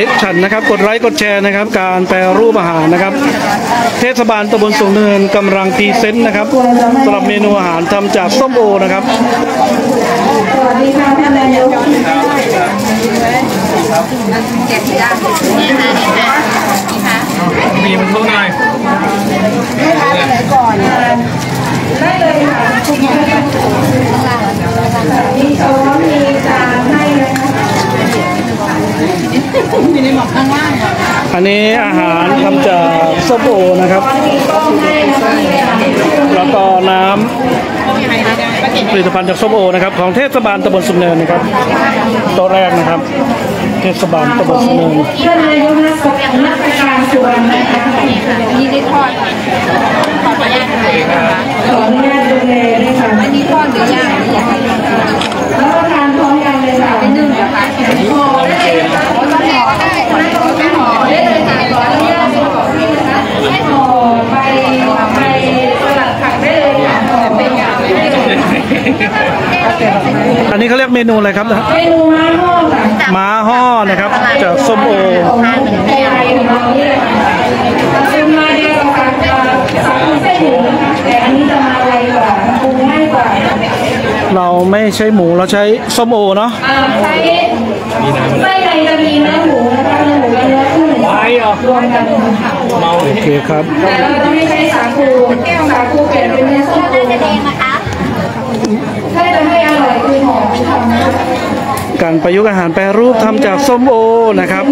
ยฉันนะครับ กดไลค์กดแชร์นะครับ การแปรรูปอาหารนะครับ เทศบาลตำบลสูงเนินกำลัง present นะครับสำหรับเมนูอาหารทำจากส้มโอนะครับสวัสดีค่ะท่านนายกเก็บยากนี่นะนี่นะนี่ค่ะมีมันเข้าหน่อยให้ทานอะไรก่อนได้เลยค่ะมีช้อนมีจานให้นะคะ มีในหม อันนี้อาหารทำจากส้มโอนะครับ แล้วก็น้ำผลิตภัณฑ์จากส้มโอนะครับ ของเทศบาลตำบลสุนเนินนะครับโต๊ะแรกนะครับ เทศบาลตำบลสุนเนินท่านนายกนักนักการสุวรรณนะคะนี่ได้ทอดขออนุญาตเลยนะคะขออนุญาตดูแลด้วยค่ะอันนี้ทอดหรือย่างหรือยังไง แล้วก็ทานพร้อมกันเลยค่ะ เป็นนึ่งเหรอคะห่อได้เลยค่ะห่อได้ไม่ห่อได้เลยค่ะขออนุญาตห่อให้นะคะให้ห่อ ห่อไปไปสลัดผักได้เลยค่ะห่อเป็นอย่างไม่ได้เลย อันนี้เขาเรียกเมนูอะไรครับเมนูม้าห่อค่ะม้าห่อนะครับจากส้มโอของไทยของเราเนี่ยค่ะซื้อมาเดียวกับสามเส้นหมูนะคะแต่อันนี้จะมาไวกว่าปรุงง่ายกว่าเราไม่ใช้หมูเราใช้ส้มโอเนาะอ่าไส้ไส้ในจะมีเนื้อหมูนะคะเนื้อหมูกับเนื้อกุ้งรวมกันค่ะโอเคครับแต่เราจะไม่ใช้สาคูสาคูเปลี่ยนเป็นเนื้อส้มโอถ้าจะให้อร่อยคือหอมทำนะคะ การประยุกต์อาหารแปรรูปทำจากส้มโอนะครับ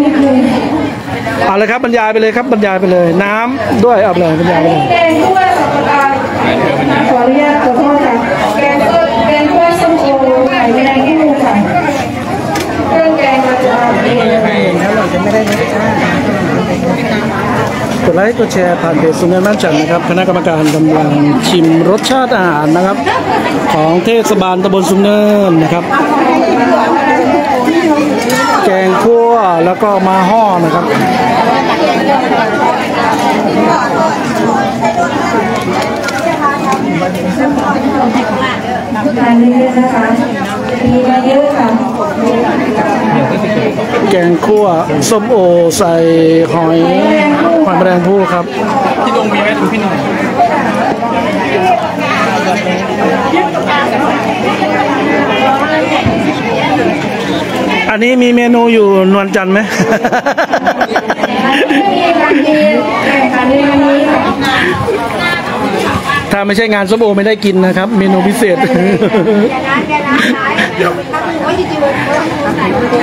เอาเลยครับบรรยายไปเลยครับบรรยายไปเลย น้ำด้วยเอาไปเลยบรรยายไปเลยแกงคั่วสะรดขออนุญาตขอโทษค่ะแกงคั่วแกงคั่วส้มโอไข่แดงกุ้งค่ะเครื่องแกงเราจะเอาเองแล้วเราจะไม่ได้รสชาติกดไลค์กดแชร์ผ่านเพจสุนทรบ้านจันนะครับคณะกรรมการกำลังชิมรสชาติอาหารนะครับ ของเทศบาลตำบลสุนเนินนะครับ แกงคั่วแล้วก็มาห่อนะครับทานเยอะนะคะมีมาเยอะค่ะแกงคั่วส้มโอใส่หอยหอยแมลงภู่ครับที่ลงมีไหมถึงพี่หน่อย อันนี้มีเมนูอยู่นวลจันทร์ไหมไม่มีการกินแข่งขันในวันนี้ค่ะถ้าไม่ใช่งานส้มโอไม่ได้กินนะครับ เมนูพิเศษ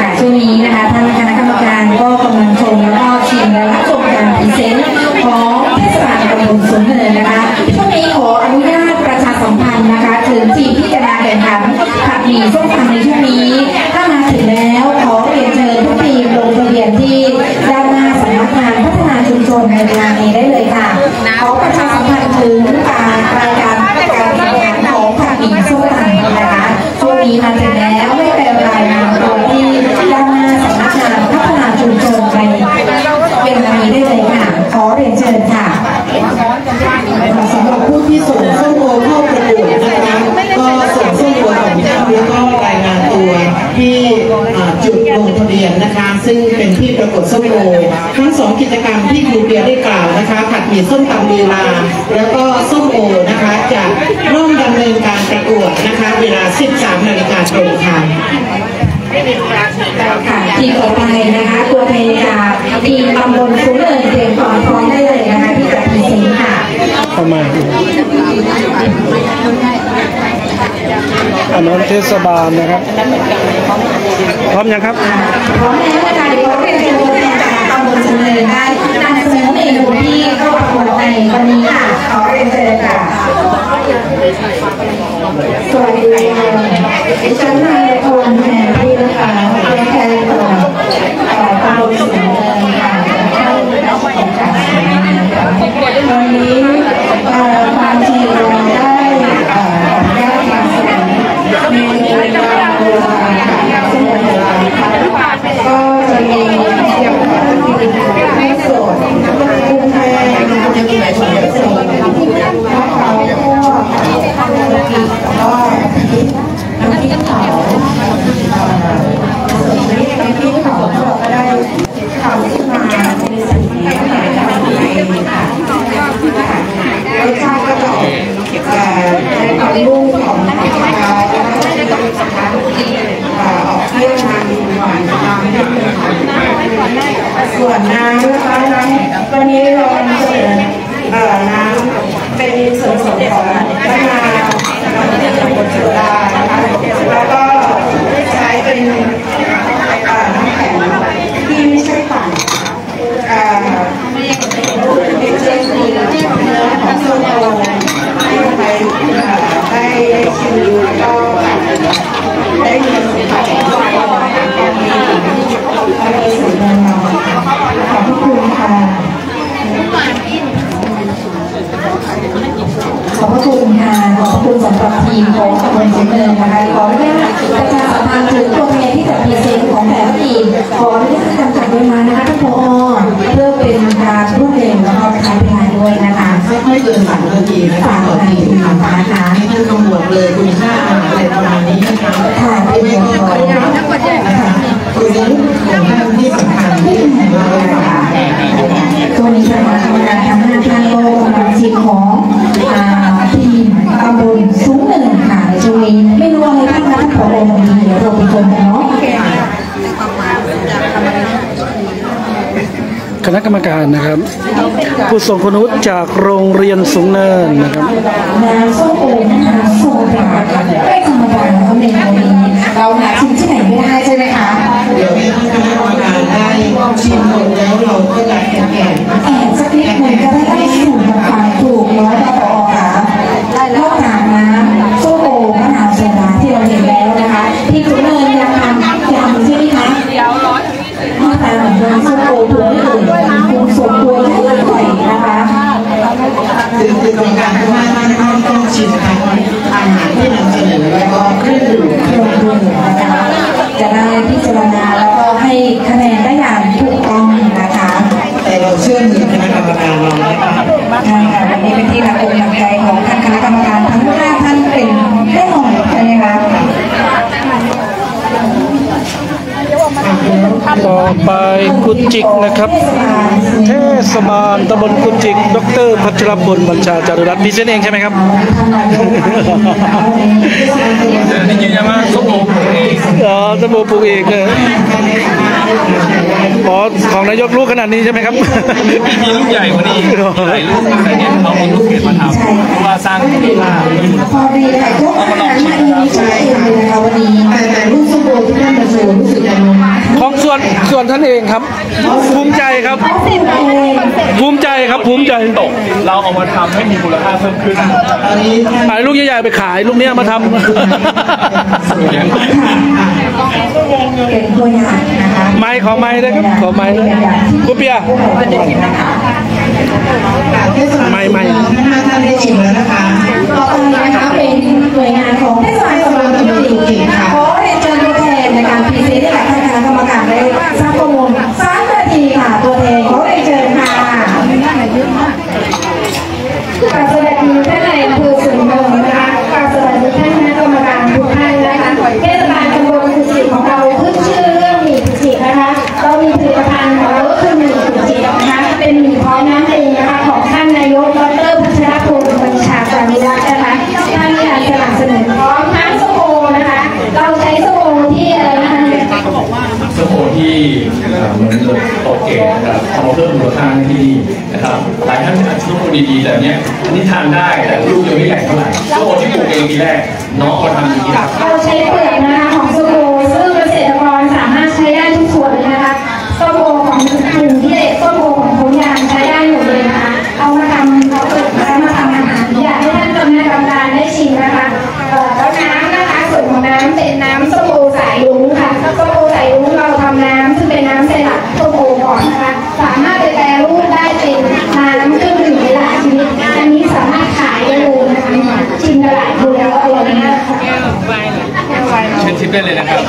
ค่ะช่วงนี้นะคะท่านคณะกรรมการก็กำลังชมแล้วก็ชิมและรับชมการพรีเซนต์ของเทศบาลตำบลสูงเนินนะคะช่วงนี้ขออนุญาตประชาสัมพันธ์นะคะถึงทีมที่จะมา แข่งขันผักหมี่ส้มตำในช่วงนี้ ถ้ามาถึงแล้วขอเรียนเชิญทุกทีมลงทะเบียนที่ด้านหน้าสำนักงานพัฒนาชุมชนในเวลานี้ได้เลยค่ะ ขอประชาสัมพันธ์ถึงการรายการการแข่งขันของผักหมี่ส้มตำนะคะช่วงนี้มาถึงแล้วไม่เป็นไรนะตัวที่ด้าน นนั้นเทศบาลนะครับ พร้อมยังครับ พร้อมแล้วนะคะเดี๋ยวเราเรียนเชิญตัวแทนจากตำบลคุ้นเนินได้นำเสนอเมนูที่เข้าประกวดในวันนี้ค่ะขอเรียนเชิญค่ะสวัสดีค่ะดิฉันนายพลแหนพี่นะคะตัวแทนของเอ่อตำบลคุ้นเนินค่ะท่านผู้บริหารจาก ไม่โสดกุ้งแห้งยังมีหลายชน้าวาทอดแล้วกน้ำพริกเผาน้ำพริกเผาเราก็ได้เผาขึ้มาในสีใขาล้ใชาติก็จะอแต่ในความนุ่ ส่วนน้ำนะคะน้ำวันนี้เรานำเสนอน้ำเป็นส่วนผสมของมะนาวน้ำที่เป็นสุราแล้วก็ใช้เป็นน้ำแข็งที่ไม่ใช่ปั่นดิเจคือเนื้อของโซโลให้ไปให้ชิมดูแล้วก็ อบพระคุณค่ะขอบพระคุณสำหรับทีมของตำบลสูงเนินนะคะขออนุญาตประชาสัมพันธ์ถึงตัวแทนที่จะพรีเซนต์ของแต่ละทีมขออนุญาตจำกัดเวลานะคะท่านผอเพื่อเป็นการรวดเร็วแล้วก็ใช้เวลาด้วยนะคะไม่เกินสามนาทีนะคะต่อทีนะคะนี่คือกำหนดเลยคุณค่าอาหารอะไรประมาณนี้นะคะค่ะเป็นไม่หัวก็ข้อขออนุญาตนะคะตัวนี้ของท่านที่สำคัญที่ของเราค่ะตัวนี้จะมาทำงานทำหน้าที่โลกำลังชิมของอ่าทีมตำบลสูงเนินค่ะในช่วงนี้ไม่รู้อะไรบ้างนะท่านผอมีเดี๋ยวเราไปชมกันเนาะคณะกรรมการนะครับ ผู้ทรงคุณวุฒิจากโรงเรียนสูงเนินนะครับน้ำส้มโอนะคะโซดาไม่ธรรมดานะคะเมนูนี้เราหาชิมที่ไหนไม่ได้ใช่ไหมคะเดี๋ยวให้ท่านคณะกรรมการได้ชิมหมดแล้วเราก็จะแข่งแข่งแอบสักนิดหนึ่งก็ได้ได้สูตรมาฟังถูกเนาะท่านผอค่ะ คือคือกรรมการทุกท่านต้องต้องชิมทั้งอาหารที่นำเสนอแล้วก็เครื่องดื่ม เครื่องดื่มนะคะจะได้พิจารณาแล้วก็ให้คะแนนได้อย่างถูกต้องนะคะ แต่เราเชื่อมือคณะกรรมการเรานะคะ ใช่ค่ะวันนี้เป็นที่รักอกหนักใจของท่านคณะกรรมการทั้งห้าท่านเป็นแน่นอนใช่ไหมคะ ต่อไปกุจิกนะครับ เทศบาลตำบลกุจิก ดรพัชรพลบัญชาจารุรัตน์พรีเซนต์เองใช่ไหมครับท่านนายกนี่ยืนยันว่าส้มโอปลูกเองอ๋อสบู่ปลูกเองเลยอ๋อของนายกรู้ขนาดนี้ใช่ไหมครับมีลูกใหญ่กว่านี้อีกหลายลูกแต่เนี้ยเราเอาลูกเกดมาทำเพราะว่าสร้างมูลค่าพอดีค่ะยกอาหารมาเองใช้เองเลยนะคะวันนี้แต่แต่รูปสมบูรณ์ที่ท่านมาโชว์รู้สึกยังไง ของส่วนส่วนท่านเองครับ ภูมิใจครับ ภูมิใจครับภูมิใจตกเราเอามาทำให้มีมูลค่าเพิ่มขึ้นตอนนี้ท่านขายลูกใหญ่ๆไปขายลูกเนี้ยมาทำเป็นตัวอย่างนะคะไม้ขอไม้ได้ครับขอไม้ได้กุเปียเทศบาลไม่ไม่ทั้งห้าท่านได้ชิมแล้วนะคะต่อไปนะคะเป็นหน่วยงานของเทศบาลตำบลตะบุรีค่ะ เอามาเพิ่มมูลค่าให้ที่นี่นะครับหลายท่านอาจจะส้มโอดีๆแต่เนี้ยอันนี้ทานได้แต่ลูกยังไม่ใหญ่เท่าไหร่ก็โอที่ปลูกเองทีแรกน้องเอามาทำอย่างนี้เราใช้เปลือกนะคะของส้ม ได้เลยนะครับ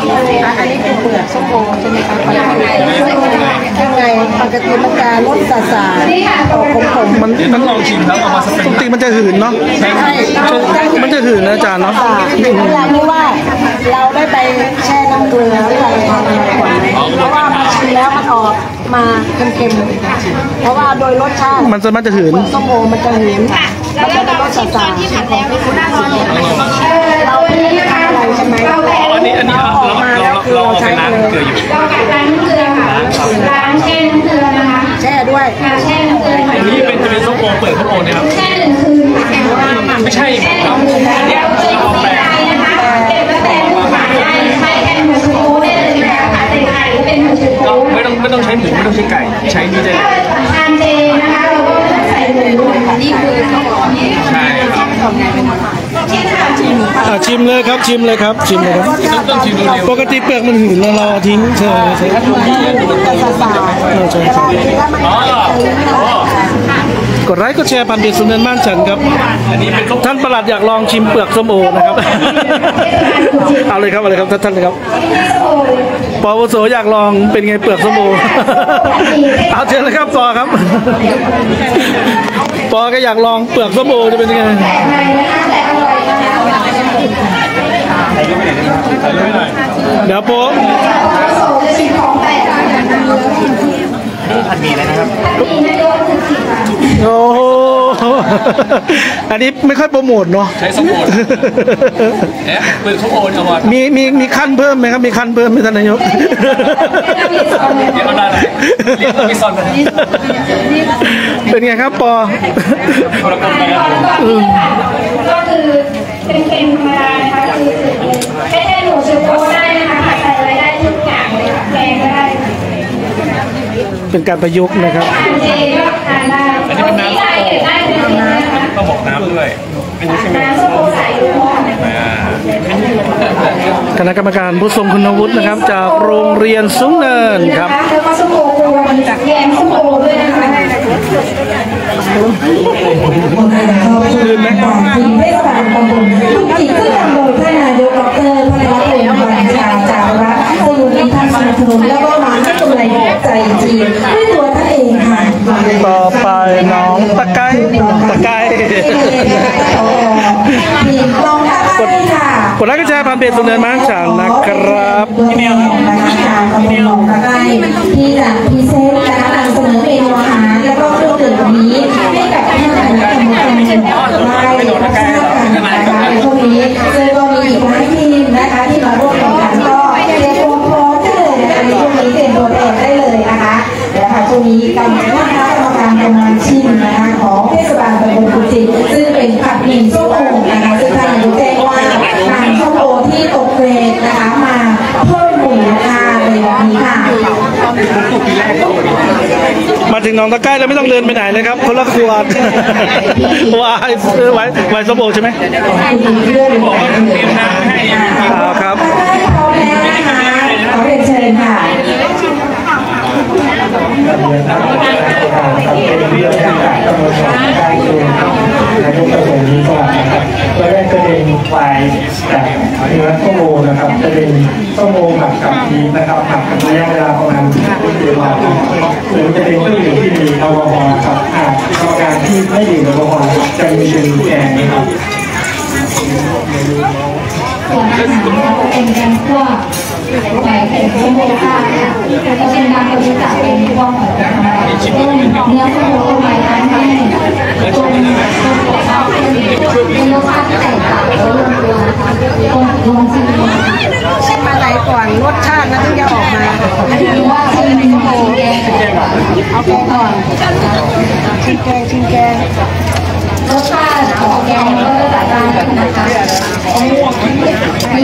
ยังไงปกติมันจะลดสาสารนี่ค่ะตัวผมผมมันเดี๋ยวต้องลองชิมครับเอามาสเปปนกติมันจะหืนเนาะใช่ไหมมันจะหืนนะอาจารย์เนาะอย่างที่ว่าเราได้ไปแช่น้ำเกลือหรืออะไรทำอะไรก่อนไหมเพราะว่ามันชิมแล้วมันออกมาเค็มๆ เพราะว่าโดยรสชาติมันจะมันจะหืนส้มโอมันจะเหนียมมันจะลดสาสาร เราวันนี้นะคะเราแปะอันนี้อันนี้เราเราเราเราเอาไปล้างเกลืออยู่เรากัดล้างน้ำเกลือค่ะล้างแช่น้ำเกลือนะคะแช่ด้วยค่ะแช่น้ำเกลือค่ะอันนี้เป็นจะเป็นส้มโอเปิดส้มโอเนี่ยครับแช่หนึ่งคืนค่ะไม่ใช่ครับเนี่ยเอาแปลนะคะเก็บแล้วแต่ลูกหมาได้ใช้แค่หมูชูโก้ได้เลยนะคะผัดใส่ไข่ก็เป็นหมูชูโก้ไม่ต้องไม่ต้องใช้หมูไม่ต้องใช้ไก่ ใช้นี่ได้เลยถ้าเป็นทานเจนะคะเราก็ไม่ต้อง ใส่หมูนี่คือข้าวหอมนี่ใช่ครับที่ค่ะอะชิมเลยครับชิมเลยครับชิมเลยครับต้องต้องชิมดูเร็วปกติเปลือกมันหืนแล้วเราทิ้งใช่ใช่เออใช่ใช่อ๋ออ๋อกดไลค์กดแชร์พันเด็ดสุนเนินบ้านฉันครับอันนี้เป็นส้มท่านประหลัดอยากลองชิมเปลือกส้มโอนะครับ เอาเลยครับเอาเลยครับท่านท่านเลยครับ ปอวโสอยากลองเป็นไงเปลือกส้มโอเอาเชิญเลยครับปอครับปอก็อยากลองเปลือกส้มโอจะเป็นยังไงแต่ในนะคะแต่อร่อยนะคะใส่ไม่ได้เดี๋ยวโป๊ะโสจะชิมของแปลกผัดหมี่อะไรนะครับผัดหมี่นายกถึงสิค่ะโอ้โห อันนี้ไม่ค่อยโปรโมทเนาะใช้ส้มโอเอ๊ะเปลือกส้มโอเนี่ยอร่อยมีมีมีขั้นเพิ่มไหมครับมีขั้นเพิ่มไหมท่านนายกเดี๋ยวเอาได้เลยเรียกพี่ซอนไปนะเป็นไงครับปอคนละคนไปแล้วก็คือเป็นเป็นธรรมดานะคะคือแค่ให้หมูชูโกได้นะคะผัดใส่อะไรได้ทุกอย่างเลยค่ะแกงก็ได้ เป็นการประยุกต์นะครับ ต้องบอกน้ำด้วยอันนี้ใช่ไหมน้ำส้มโอใส่ด้วยค่ะอ่าคณะกรรมการผู้ทรงคุณวุฒินะครับ จากโรงเรียนสูงเนินครับแล้วก็ส้มโอรวมจากแยมส้มโอด้วยนะคะคืนไหมทีมเทศบาลตำบลทุกทีขึ้นนำโดยท่านนายกดรพลวัฒน์องค์บัญชาจารัตน์ซึ่งวันนี้ท่านสนับสนุนแล้วก็มาให้กำลังใจทีมด้วยตัวท่านเองค่ะต่อไปน้อง ตะไคร้ตะไคร้ทีมลองท่าได้ค่ะกดไลค์กดแชร์แฟนเพจสูงเนินบ้านฉันนะครับตัวแทนนะคะจากตำบลหนองตะไคร้ที่จะ present และนำเสนอเมนูอาหารแล้วก็เครื่องดื่มวันนี้ให้กับท่านคณะกรรมการได้รับทราบกันนะคะในช่วงนี้ซึ่งก็มีอีกหลายทีมนะคะที่มาร่วม ถึงหนองตะไคร้แล้วไม่ต้องเดินไปไหนเลยครับ คนละขวดวายเออไว้ไว้สมโอใช่ไหมบอกว่าเตรียมน้ำให้อ่าครับพร้อมแล้วนะคะขอเรียนเชิญค่ะ ตัวแรกจะเป็นควายจากเนื้อส้มโอนะครับจะเป็นส้มโอหมักกับพีนะครับหมักกันระยะเวลาประมาณ1เดือนหรือจะเป็นเครื่องดื่มที่มีแอลกอฮอล์ครับหากกรรมการที่ไม่ดื่มแอลกอฮอล์จะมีเป็นแกงนะครับส่วนอาหารเราเป็นแกงคั่ว ไก่ไข่ส้มโอค่ะแล้วก็เป็นบางคนที่จะเป็นพวกของธรรมดาเช่นเนื้อสมโอต้มไม้ร้านแห้งต้มส้มข้าวเป็นรสชาติที่แตกต่างแล้วลงตัวนะคะต้มลงชิมชิมอะไรก่อนรสชาติมันถึงจะออกมาอันนี้ว่าชิมโอแกงเอาแกงก่อนชิมแกงชิมแกง รสชาติของแกงก็จะจัดจ้านขึ้นนะคะมี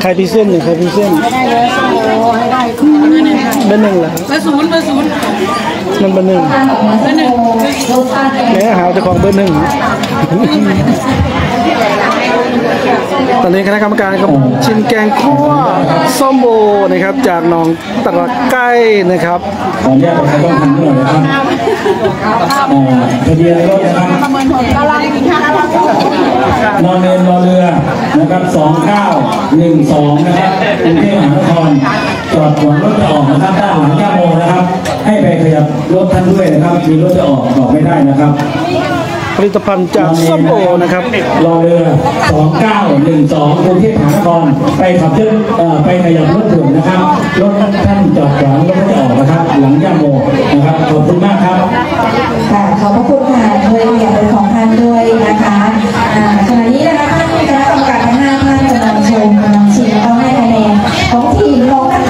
ใครพิเศษหนึ่งใครพิเศษได้เลยส้มโอให้ได้เบอร์หนึ่งเหรอเบอร์ศูนย์เบอร์ศูนย์มันเบอร์หนึ่งส้มโอรสชาติแกงแม่หาเจ้าของเบอร์หนึ่ง ตอนนี้คณะกรรมการก็ชิมแกงคั่วส้มโอนะครับ จากหนองตะไคร้นะครับขออนุญาตประชาสัมพันธ์หน่อยนะครับเอ่อทะเบียนรถนะครับกำลังกินข้าวนอนเรอเรือนะครับ2912นะครับกรุงเทพมหานครจอดขวางรถจะออกนะครับด้านหลังย่าโมนะครับ ให้ไปขยับรถท่านด้วยนะครับ มีรถจะออกออกไม่ได้นะครับ ผลิตภัณฑ์จากส้มโอนะครับรอเรือ2912กรุงเทพมหานครไปขับเคลื่อนไปขยับรถด่วนนะครับรถท่านจอดขวางรถจะออกนะครับ หลังย่าโมนะครับขอบคุณมากครับค่ะขอบพระคุณค่ะด้วยเหรียเป็นของท่านด้วยนะคะขณะนี้นะคะท่านคณะกรรมการทั้งห้ท่านกำลังชมกำลังชิมแล้วก็ให้คะแนนของทีมของท่าน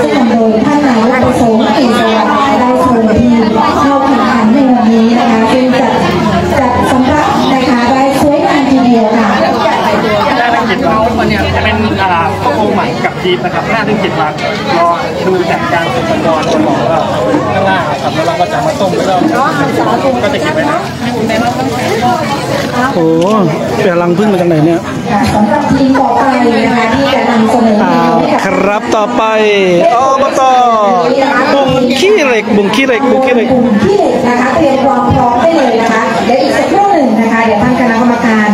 ที่นำโดยท่านนายกประสงค์ มนะครับ5ถึง7วันรอดูจากการเกษตรกรจะบอกว่าข้างล่างครับแล้วเราก็จะมาต้มแล้วก็ก็จะเก็บไว้นะ โอ้เปลังพึ่งมาจากไหนเนี่ยสำหรับทีมต่อไปนะคะที่จะนำเสนอเมอ่านูให้กับครับต่อไปอบตบุงขี้เหล็กบุงขี้เหล็กบุงขี้เหล็กกลุ่มที่เหล็กนะคะเตรียมความพร้อมได้เลยนะคะเดี๋ยวอีกสักครู่หนึ่งนะคะเดี๋ยวท่านคณะกรรมการ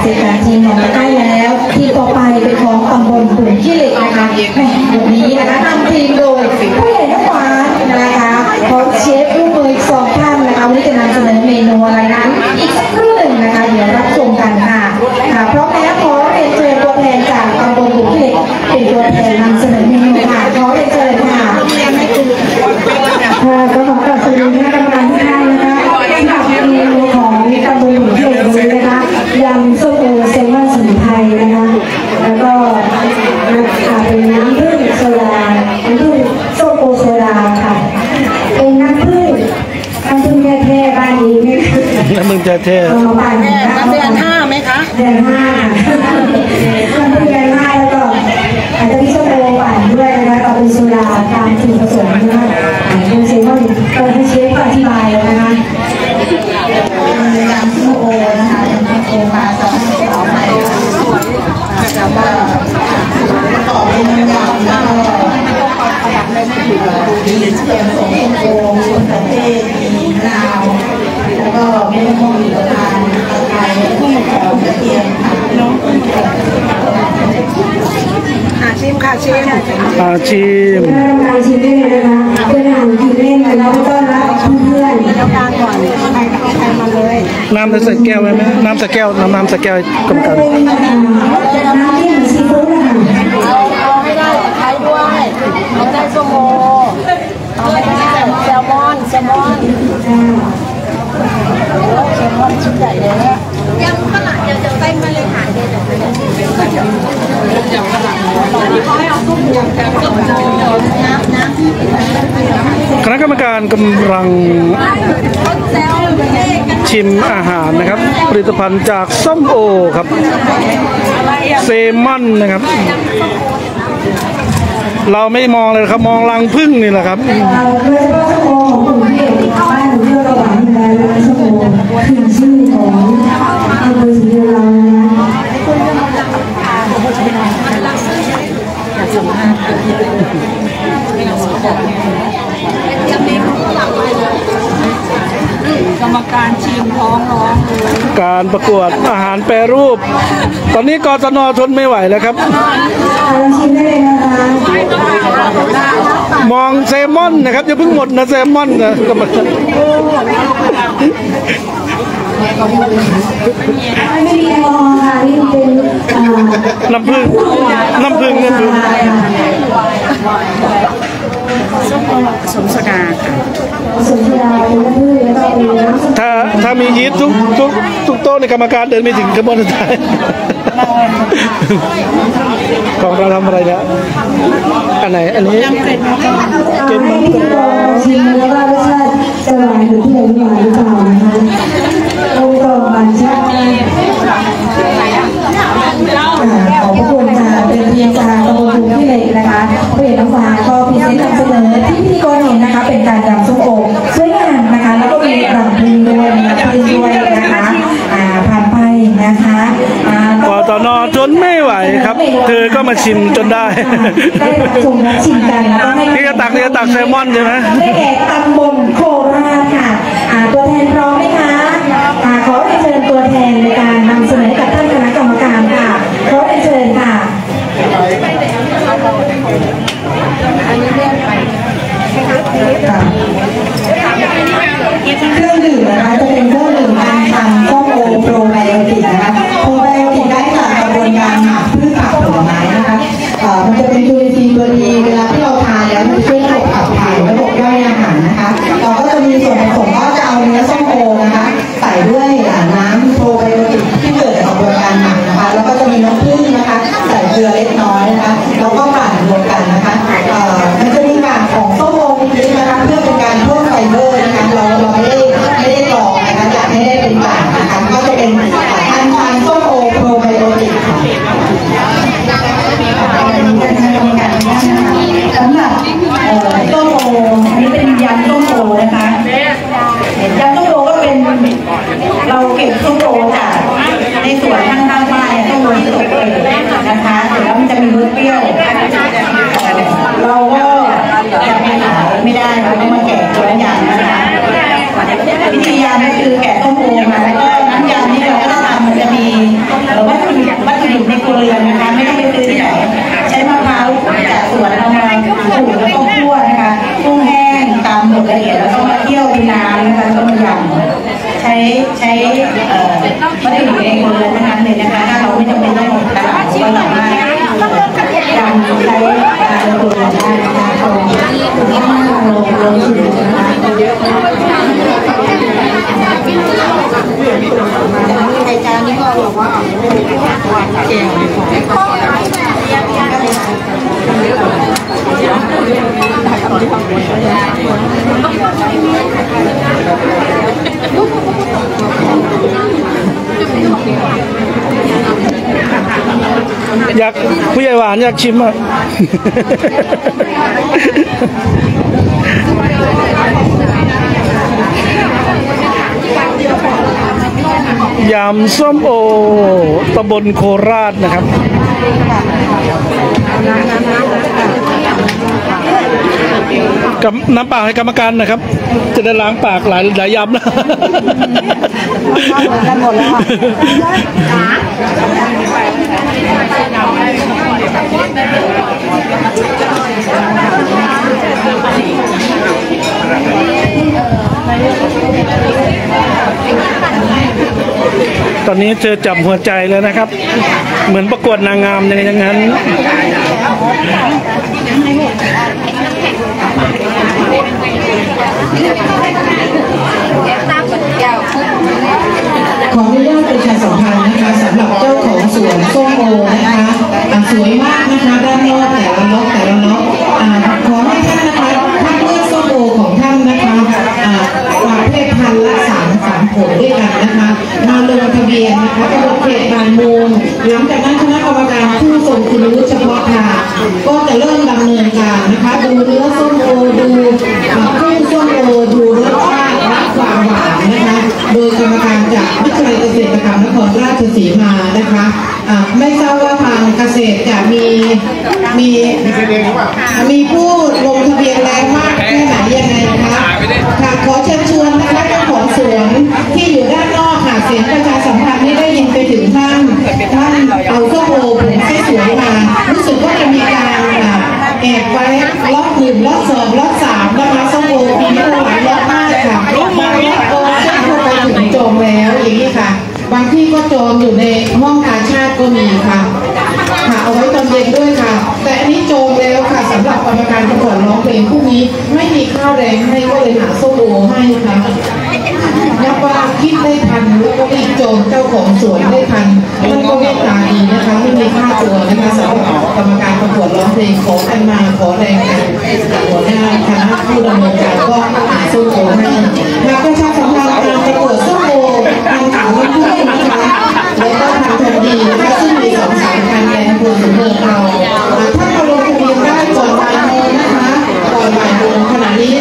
เสร็จจากทีมของใกล้แล้วทีมต่อไปเป็นของตำบลกลุ่มที่เหล็กนะคะแหม่กลุ่มนี้นะคะนำทีมโดยผู้ใหญ่น้ำหวานนะคะพร้อมเชฟลู แล้วมึงจะเท่ เอามาปั่นนะคะ เดือนห้าไหมคะ เดือนห้าน้ำผึ้งเดือนห้าแล้วก็อาจจะมีส้มโอปั่นด้วยนะคะเอาเป็นโซดาตามสูตรผสมนะคะอ่าเป็นเซลมอนก็ให้เชฟก็อธิบายเลยนะคะ ยำส้มโอนะคะยำส้มโอมาสองสองไทยแล้วก็ประกอบเป็นยำแล้วก็มีเทียมของส้มโอมีมะเขือเทศมีมะนาวแล้วก็มีมะม่วงหิมพานต์ตะไคร้กุ้งหอมกระเทียมค่ะน้อง อาชิม ค่ะชิมอาชิมทำงานชิมได้เลยนะคะเพื่อนอาหารกินเล่นแล้วก็รับเพื่อนการก่อนใครใครมาเลยน้ำใส่แก้วไว้ไหมน้ำใส่แก้วน้ำน้ำใส่แก้วให้กรรมการเป็นน้ำจิ้มซีฟู้ดนะคะเอาเอาให้ได้ตะไคร้ด้วยเอาได้ส้มโอเอาให้ได้แซลมอนแซลมอนแซลมอนชิ้นใหญ่เลยนะค คณะกรรมการกำลังชิมอาหารนะครับ ผลิตภัณฑ์จากส้มโอครับ เซมอนนะครับ เราไม่มองเลยครับมองรังพึ่งนี่แหละครับ กรรมการชิมท้องร้องเลยการประกวดอาหารแปรรูป ตอนนี้กศนทนไม่ไหวแล้วครับเองชิมได้เลยนะคะมองแซลมอนนะครับอย่าเพิ่งหมดนะแซลมอนนะกรรมการไม่มีแอลกอฮอล์ค่ะนี่เป็นน้ำผึ้งน้ำผึ้งน้ำผึ้ง สมสกาค่ะสมชดาเป็นน้ำผึ้งแล้วก็เป็นน้ำส้มถ้าถ้ามียีสต์ทุกทุกทุกโต๊ะในกรรมการเดินไม่ถึงกระบวนสุดท้ายของเราทำอะไรเนี่ยอันไหนอันนี้เอาให้พิธีกรชิมแล้วว่ารสชาติจะหวานหรือเค็มหวานหรือเปล่านะคะกลมกล่อมหวานชัดอ่าขอบพระคุณค่ะเป็นเพียงจาก ตำบลภูขี้เหล็กนะคะผู้ใหญ่น้องฟ้าก็พรีเซนต์นำเสนอที่พิธีกรเห็นนะคะ เป็นการรำส้มโอสวยงามนะคะ แล้วก็มีรำพึงด้วยมีรำพึงด้วยนะคะอ่าผ่านไปนะคะอ่ากศนทนไม่ไหวครับ เธอก็มาชิมจนได้ ได้รับชมและชิมกันแล้วก็ให้นี่ก็ตักนี่ก็ตักแซลมอนใช่ไหมได้แก่ตำบลโคราชค่ะอ่าตัวแทนพร้อมไหมคะอ่าขอเรียนเชิญตัวแทนในการนำเสนอกับท่านคณะกรรมการค่ะขอเรียนเชิญค่ะค่ะ เครื่องดื่มนะคะจะเป็นเครื่องดื่มอันชันส้มโอโปรไบโอติกนะคะโปรไบโอติกได้จากกระบวนการหมักพืชผักผลไม้นะคะเอ่อมันจะเป็นจุลินทรีย์ตัวดีเวลาที่เราทานแล้วมันช่วยระบบขับถ่ายระบบย่อยอาหารนะคะ เราก็จะมีส่วนผสมก็จะเอาเนื้อส้มโอนะคะ ใส่ด้วยอ่าน้ำโปรไบโอติก อย่างใช้ใช้เอ่อวัตถุดิบเองหมดเลยนะคะเลยนะคะถ้าเราไม่จำเป็นต้องลงตลาดก็สามารถยำใช้การลงทุนได้นะคะตรงคุณค่าลงลงทุนนะคะในจานนี้ก็บอกว่าแกง อยากผู้ใหญ่หวาน อยากชิมอะยำส้มโอตะบนโคราชนะครับ กับน้ำเปล่าให้กรรมการนะครับ จะได้ล้างปากหลายหลายยำนะหมดแล้วตอนนี้เธอจับหัวใจแล้วนะครับ เหมือนประกวดนางงามอย่างนั้น ขออนุญาตประชาสัมพันธ์นะคะสำหรับเจ้าของสวนส้มโอนะคะสวยมากนะคะด้านนอกแต่ละล็อกแต่ละล็อกขอให้ท่านนะคะท่านเลือกส้มโอของท่านนะคะอ่าประเภทพันธุ์ละสามสามผลด้วยกันนะคะมาลงทะเบียนนะคะกำหนดเขตบางมูลหลังจากนั้นคณะกรรมการผู้ทรงคุณวุฒิเฉพาะทางก็จะเริ่มดำเนินการนะคะดูเนื้อส้มโอดู รสชาติและความหวานนะคะ โดยกรรมการจากวิทยาลัยเกษตรกรรมนครราชสีมานะคะไม่ทราบว่าทางเกษตรจะมีมีมีผู้ลงทะเบียนแล้วมากแค่ไหนยังไงนะคะค่ะขอเชิญชวนนะคะเจ้าของสวนที่อยู่ด้านนอกค่ะเสียงประชาสัมพันธ์นี่ได้ยินไปถึงท่านท่านเอาส้มโอผมสวยมารู้สึกว่าจะมีการ ข้าวแรงให้ก็เลยหาส้มโอให้ค่ะนับว่าคิดได้ทันแล้วก็รีบจองเจ้าของสวนได้ทันมันก็เมตตาดีนะคะไม่มีค่าตัวนะคะสำหรับกรรมการประกวดร้องเพลงขอกันมาขอแรงกันหัวหน้าคณะผู้ดำเนินการก็หาส้มโอให้และประชาสัมพันธ์การประกวดส้มโอทางถามว่าผู้นะคะแล้วก็ทางทันดีนะคะซึ่งมีสองสายพันธุ์ในอำเภอสูงเนินเราอ่าถ้ามาลงทะเบียนได้ก่อนบ่า นะคะก่อนบ่ายโมงขณะนี้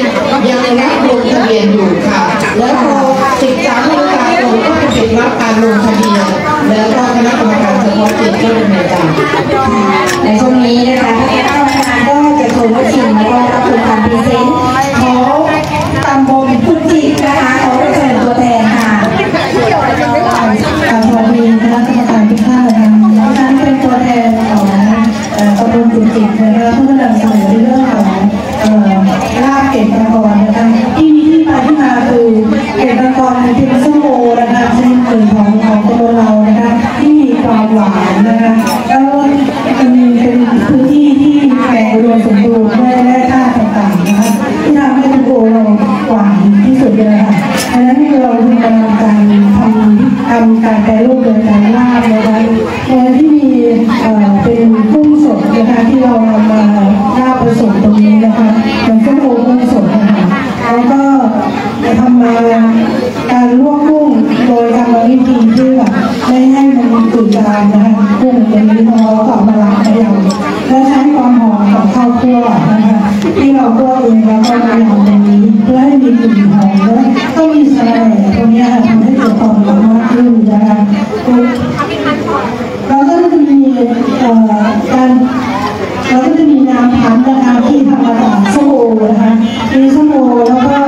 ยังรับลงทะเบียนอยู่ค่ะ แล้วพอ13นาฬิกาตรงก็จะปิดรับการลงทะเบียน แล้วก็คณะกรรมการเฉพาะกิจก็ดำเนินการในช่วงนี้นะคะคณะกรรมการก็จะโชว์วัตชิมแล้วก็รับชมการ present ของตำบลพุจิตนะคะขอเชิญตัวแทนค่ะค่ะสวัสดีคณะกรรมการทุกท่านนะคะดิฉันเป็นตัวแทนของเอ่อตำบลจุจิตนะคะเพื่อนำเสนอในเรื่ ทำการแปรรูปโดยการลาบนะคะโดยที่มีเอ่อเป็นกุ้งสดนะคะที่เรานำมาลาบผสมตรงนี้นะคะเป็นส้มโอกุ้งสดนะคะแล้วก็ทำมาการลวกกุ้งโดยกรรมวิธีเพื่อไม่ให้มันตื่นจานนะคะกุ้งตรงนี้เราก็เอามาล้างให้เราและใช้ความหอมของข้าวคั่วนะคะที่เราคั่วเองแล้วก็มาหอมตรงนี้เพื่อให้มีกลิ่นหอมและก็มีสาหร่ายตรงนี้ค่ะทำให้เกิดความหอมมากขึ้นนะคะเราก็จะมีเอ่อการเราก็จะมีน้ำพันธุ์นะคะที่ทำมาจากส้มโอนะคะมีส้มโอแล้วก็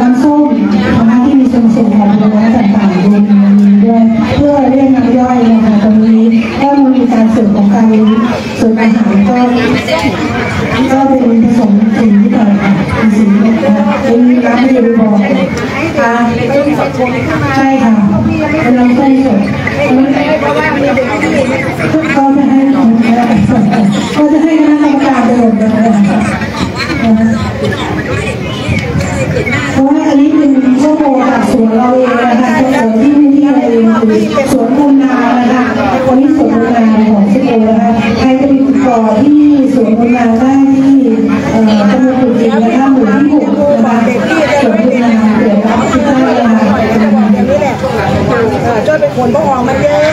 น้ำส้มนะคะที่มีส่วนผสมของผลไม้ต่างๆรวมในนี้ด้วยเพื่อเรียกน้ำย่อยนะคะตรงนี้ก็มีการเสริมของการเสริมอาหารก็ ก็เป็นผสมสีนิดหน่อยค่ะเป็นสีนะคะเป็นน้ำไม่ได้บอกค่ะ ใช่ค่ะเป็นลำไส้สดก็จะให้ก็จะให้คณะกรรมการไปหมดเลยนะคะเพราะว่าอันนี้เป็นข้อมูลจากสวนเราเองนะคะสวนที่ที่เราเองคือสวนบุญนานะคะวันนี้สวนบุญนาของสโกนะคะใครจะไปติดต่อที่สวนบุญนาได้ที่เอ่อตำบลกุฎินะคะหมู่ที่หกนะคะสวนบุญนาเดี๋ยวรับที่ได้นะคะ ช่วยเป็นคนพวกออกมาเยอะ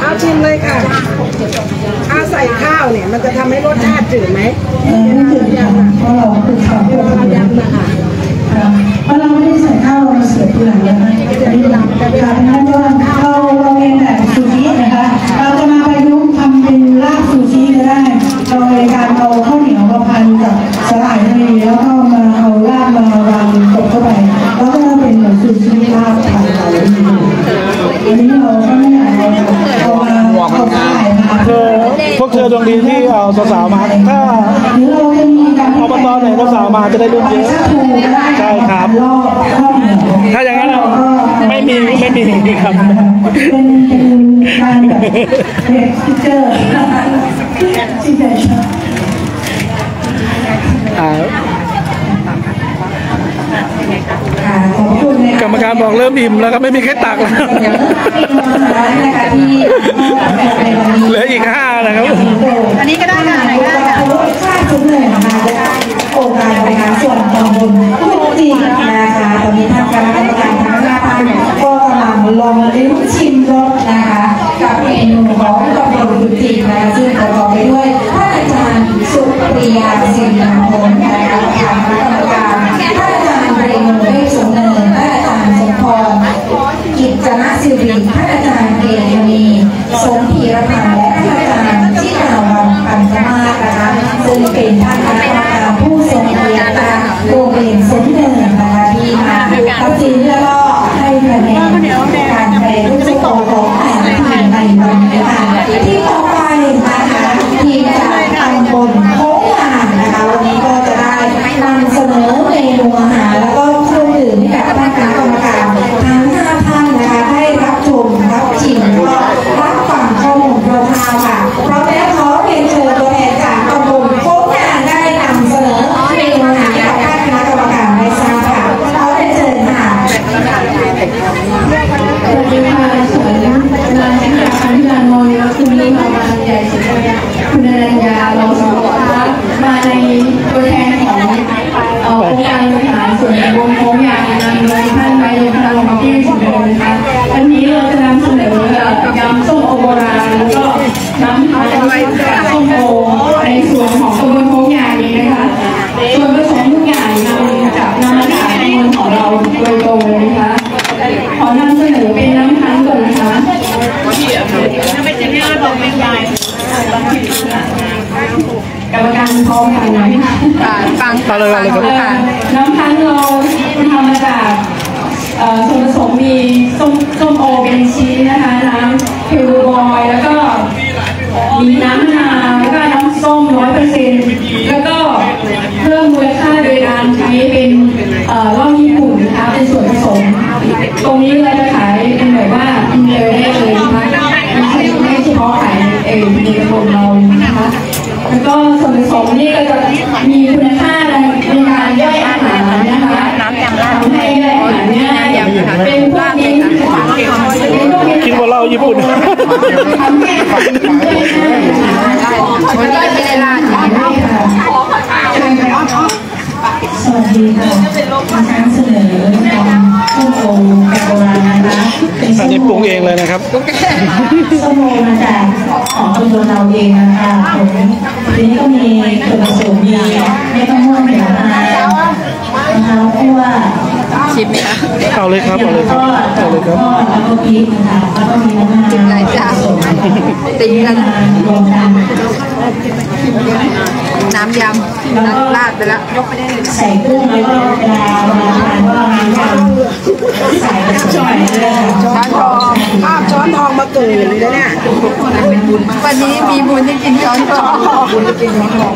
เอาชิมเลยค่ะ ถ้าใส่ข้าวเนี่ย มันจะ ทำให้รสชาติจืดไหมเออไม่ถึงค่ะเพราะเราคือข้าวโพดยำนะ ได้รุ่นเยอะใช่ครับรอบรอบเหนือถ้าอย่างนั้นอะไม่มีไม่มีครับ เป็นเป็นการแบบเด็กสติ๊กเกอร์ที่เด็กอ่าค่ะขอบคุณนะกรรมการบอกเริ่มอิ่มแล้วครับไม่มีใครตักแล้วเดี๋ยวนะคะที่ในวันนี้เหลืออีกห้านะครับ อันนี้ก็ได้ค่ะไหนก็ได้ค่ะ โครงการบริหารส่วนตำบลทุกทีนะคะตอนนี้ทางคณะกรรมการทางหน้าท่านก็กำลังลองลิ้มชิมรสนะคะ กับเมนูของตำบลทุกทีนะคะซึ่งประกอบไปด้วยท่านอาจารย์สุปริยาสิริมงคลนะคะ ส่วนผสมมีส้มส้มโอเป็นชีสนะคะน้ำพิวบอยแล้วก็มีน้ำมะนาวแล้วก็น้ำส้มร้อยเปอร์เซ็นต์แล้วก็เพิ่มมูลค่าโดยการใช้เป็นเอ่อเหล้าญี่ปุ่นนะคะเป็นส่วนผสม ตรงนี้เราจะขายเป็นแบบว่ากินเลยได้เลยนะคะไม่ใช่ไม่เฉพาะขายเองในตำบลเรานะคะแล้วก็ส่วนผสมนี่ก็จะมีคุณค่าในการย่อยอาหารนะคะทำให้ เป็นพวกนี้เป็นพวกนี้คิดว่าเหล้าญี่ปุ่นทำให้ย่อยง่ายวันนี้ไม่ได้ลาดสวัสดีค่ะการเสนอยำส้มโอแบบโบราณนะคะเป็นอัส้นมนี้โอปรุงเองเลยนะครับส้มโอมาจากของตำบลเราเองนะคะผมทีนี้ก็มีส่วนผสมมีเม็ดมะม่วงเขียวมะ นาวมะพร้าวคั่วชิมไหมคะเอาเลยครับเอาเลยครับเอาเลยครับทอดแล้วก็พริกนะคะแล้วก็มีมะนาวหลายเจ้าผสมตีกันรวมกันน้ำยำราดไปแล้วใส่กุ้งแล้วก็เวลาเวลาทานก็น้ำยำใส่ผสมไปเรื่อยๆช้อนทองอ้าวช้อนทองมาเกิดเลยนะเนี่ยวันนี้มีบุญที่กินช้อนทองบุญที่กินช้อนทอง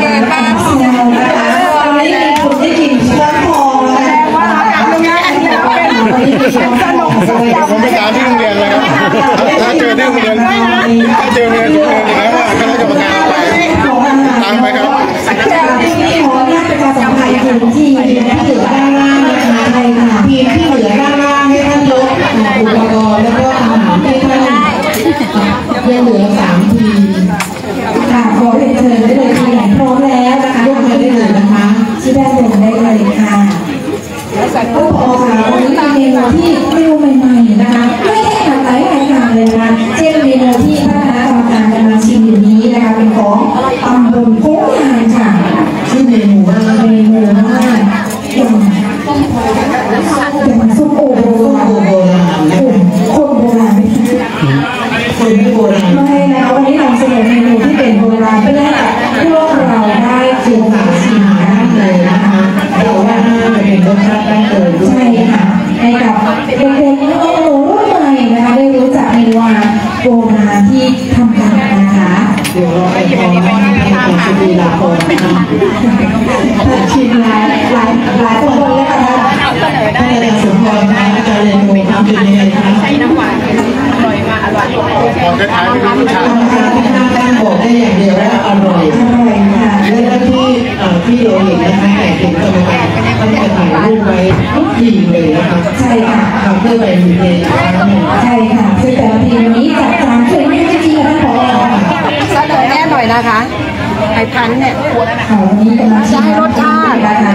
เก่งมากนะ คุณได้กินเชื้อทองแล้วว่าราอยากทำงานวันนี้มีความสนุกสนานผมไปตามที่โรงเรียนเลยครับถ้าเจอที่โรงเรียนถ้าเจอโรงเรียนทุกโรงเรียนแล้วว่าคณะกรรมการไปตามไปครับที่ขออนุญาตประชาสัมพันธ์พื้นที่ที่เหลือด้านล่างนะคะใช่ค่ะทีมที่เหลือด้านล่างให้ท่านยกอุปกรณ์แล้วก็อาหารให้ท่านยังเหลือสาม นี้เป็นเมนู ล้ายๆไม่รู้รสชาติกรรมการที่ห้าท่านบอกได้อย่างเดียวว่าอร่อยอร่อยค่ะและก็ที่เอ่อที่เราเห็นนะคะแต่ถึงกรรมการท่านจะถ่ายรูปไว้ทุกทีเลยนะคะใช่ค่ะทำเพื่อไปมีเพลงครั้งหนึ่งใช่ค่ะซึ่งแต่ละทีมวันนี้จัดจานสวยงามจริงๆค่ะท่านผอเสนอแน่หน่อยนะคะไอ้พันธุ์เนี่ยค่ะวันนี้กำลังชิมได้รสชาตินะคะ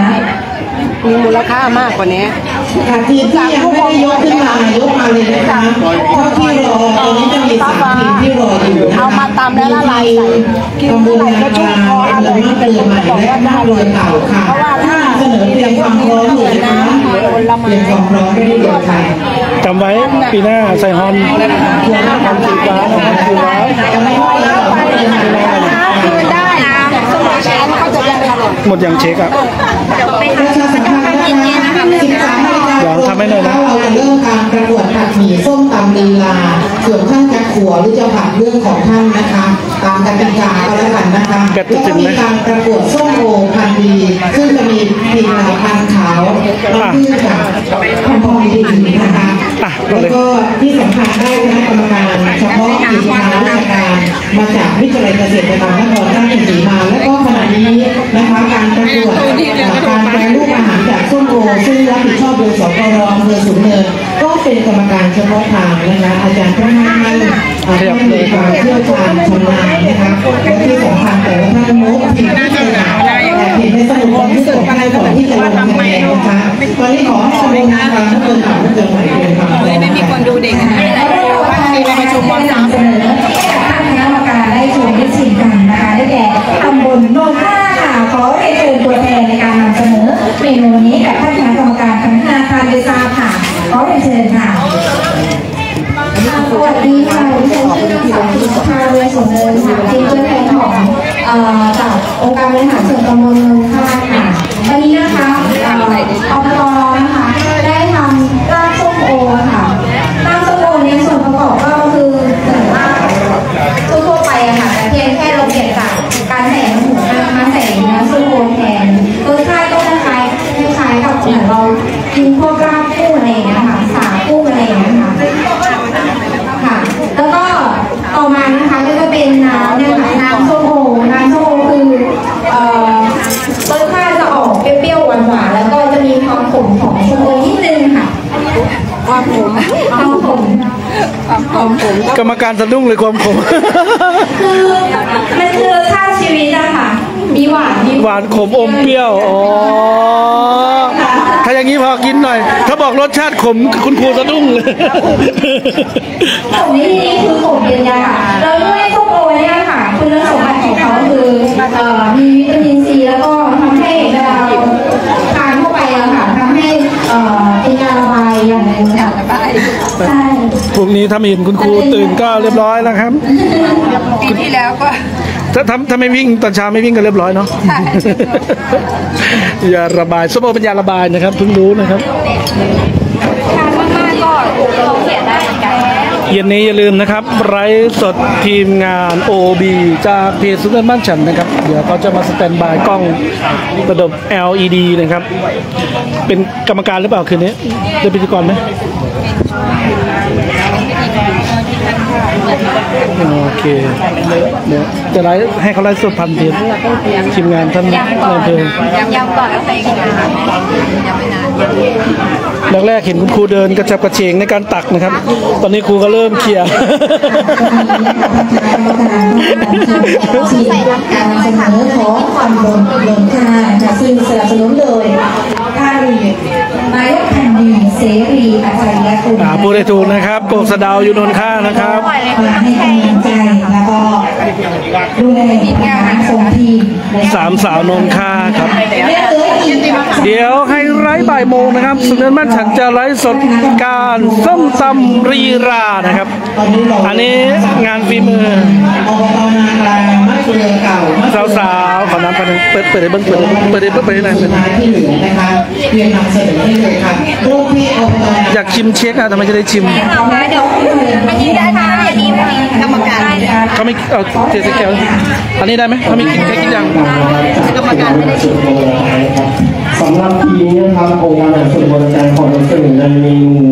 มีมูลค่ามากกว่านี้ค่ะทีมที่ยังไม่ได้ยกขึ้นมายกมาเลยนะคะเพราะที่รอตอนนี้จะมีสามทีมที่รออยู่นะคะเอามาตำแล้วละลายใส่กินตำบเมื่อลไหร่นาก็ชุ่มคาคอออำเภร่ออยมะเกลือใหม่และท่าเรือเก่าค่ะถ้าเสนอเตรียมความพร้อมอยู่นะคะเตรียมความพร้อมได้เลยค่ะจำไว้ปีหน้าใส่ฮอนฮอนสีฟ้าฮอนสีฟ้า คือได้สมองแชร์เขาจะยังอร่อยหมดอย่างเช็คอะประชาสัมพันธ์นะคะ13นาฬิกาเดี๋ยวทำให้หน่อยนะเราจะเริ่มการประกวดผัดหมี่ส้มตำลีลาส่วนท่านจะขัวหรือจะผัดเรื่องของท่านนะคะ ตามกติกาก็แล้วกันนะคะแกะแล้วถึก็งไหมมีการประกวดส้มโอพันธุ์ดีซึ่งจะมีพีลาพันธุ์ขาวน้ำผึ้งกับพันธุ์ทองดีนะคะอะก็ แล้วก็ที่สำคัญได้คณะกรรมการเฉพาะกิจการราชการมาจากวิทยาลัยเกษตรศาสตร์นครราชสีมาและก็ขณะนี้นะคะการประกวดการแปรรูปอาหารจากส้มโอซึ่งรับผิดชอบโดยสกรอำเภอสูงเนินก็เป็นกรรมการเฉพาะทางนะคะอาจารย์ท่านให้ท่านมีความเชี่ยวชาญชำนาญนะคะและที่สำคัญแต่ละท่านมุกทีมที่เจ อแต่เห็นในสมุดบันทึกของให้ก่อนที่จะลงคะแนนนะคะตอนนี้ขอให้กรรมการทุกคนถามทุกคนหน่อเป็นคำตอบไม่มีคนดูแล้วก็วันนี้ประชุมวันนำเสนอให้กับท่านคณะกรรมการได้ชมได้ชิมกันนะคะได้แก่ตำบลโนนท่าค่ะขอเรียนเชิญตัวแทนในการนำเสนอเมนูนี้กับท่านคณะกรรมการทั้งธนาคารเดซาค่ะขอเรียนเชิญค่ะสวัสดีค่ะดิฉันชื่อนางสาวพิชาเวสุเนินค่ะเป็นตัวแทนของจากองค์การบริหาร ส่วนตำบลโนนท่าค่ะวันนี้นะคะเอ่ออบตนะคะได้ทำลาบส้มโอค่ะลาบส้มโอเนี่ยส่วนประกอบก็คือเหมือนว่าทั่วๆไปอะค่ะแต่เพียงแค่เราเปลี่ยนจากการใส่น้ำหมูมาใส่เนื้อส้มโอแทนรสชาติก็คล้ายๆคล้ายๆกับเหมือนเรากินพวกลาบกุ้งอะไรอย่างเงี้ยค่ะสากุ้งอะไรอย่างเงี้ยค่ะ ค่ะ แล้วก็ต่อมานะคะก็จะเป็นน้ำเนี่ยค่ะน้ำส้มโอ น้ำส้มโอคือเอ่อรสชาติจะออกเปรี้ยวๆหวานๆ แล้วก็จะมีความขมของส้มโอนิดนึงค่ะ ความผม ความขม ความผมกรรมการสะดุ้งเลยความขมคือมันคือรสชาติชีวิตอะค่ะ มีหวานมีหวานขมอมเปรี้ยว อ๋อ ถ้าอย่างนี้พอกินหน่อย ถ้าบอกรสชาติขมคุณครูสะดุ้งเลยขมนี่นี่คือขมเย็นยาค่ะแล้วด้วยส้มโอเนี่ยค่ะ คุณสมบัติของเขาคือเอ่อมีวิตามินซีแล้วก็ทำให้เวลาเราทานเข้าไปอะค่ะทำให้เอ่อเป็นการระบายอย่างหนึ่งค่ะใช่ พรุ่งนี้ถ้าไม่เห็นคุณครูตื่นก็เรียบร้อยแล้วครับปีที่แล้วก็ถ้าถ้าถ้าไม่วิ่งตอนเช้าไม่วิ่งก็เรียบร้อยเนาะยาระบายส้มโอเป็นยาระบายนะครับเพิ่งรู้นะครับทานมากๆก็เราเขียนได้เหมือนกันเย็นนี้อย่าลืมนะครับไร้สดทีมงาน OB จากเพจสุนทรบ้านฉันนะครับ เดี๋ยวเขาจะมาสแตนบายกล้องระบบ LED นะครับ เป็นกรรมการหรือเปล่าคืนนี้ เป็นพิธีกรไหมโอเค เดี๋ยวจะไลฟ์ให้เขาไลฟ์สดพันเทียทีมงานท่านนายอำเภอยำก่อนแล้วใส่กินอาหารยังไม่นานแรกๆเห็นคุณครูเดินกระชับกระเฉงในการตักนะครับ ตอนนี้ครูก็เริ่มเคลียร์ทีมการเสนอของความบนบนค่านะคะซึ่งสนับสนุนโดยท่านนายกแผ่นดิน เสรีอาจารย์คุณอ่าพูดได้ถูกนะครับโกกสะดาวอยู่นนข้างนะครับมาให้กำลังใจแล้วก็ดูแลงานส่งทีมสามสาวนนค่าครับและเหลืออีกเดี๋ยวให้ไลฟ์บ่ายโมงนะครับสุนันบ้านฉันจะไลฟ์สดการส้มตำรีรานะครับ อันนี้งานฝีมือ อบตนากลางมะเขือเก่ามะเขือสาวๆขอน้ำกันงเปิดเปิดให้เบิ้งเปิดให้เปิดให้เปิดให้หน่อยสุดท้ายที่เหลือนะคะเรียนนำเสนอให้เลยครับรูปที่อบตนาอยากชิมเช็คอะทำไมจะได้ชิมเดี๋ยวอันนี้ได้ค่ะอันนี้ไม่มีกรรมการเขาไม่เอาเจสแก้วอันนี้ได้ไหมเขาไม่กินแค่กินยังกรรมการไม่ได้ชิมสำหรับทีนี้นะครับองค์การส่วนบริการของนำเสนอในเมนู